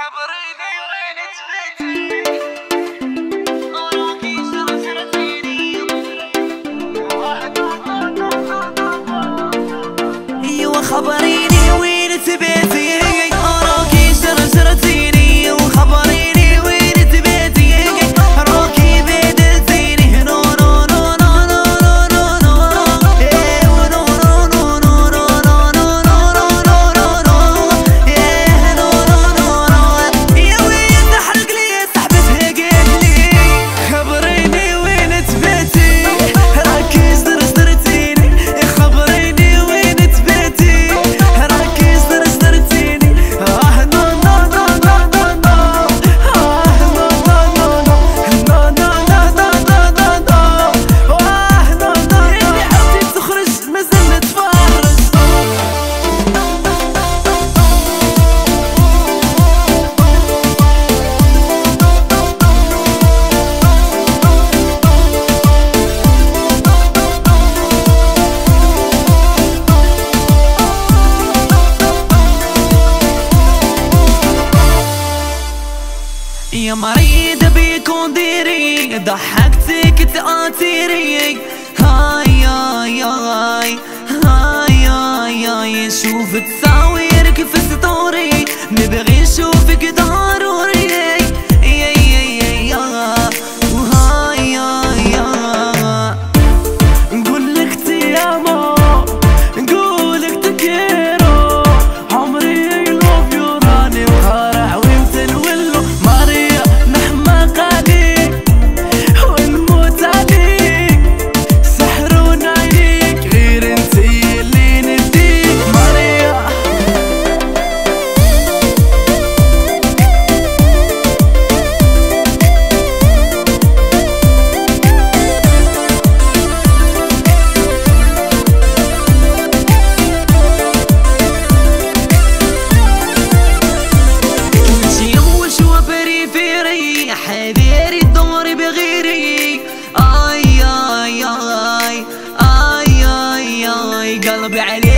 خبريني وين تبيتي؟ خبريني وين تبيتي يا مريض بيكون ديري ضحكتك تآثيري هاي هاي هاي هاي هاي هاي. شوف تصاويرك في ستوري نبغي نشوفك ضاي قلبي عليك.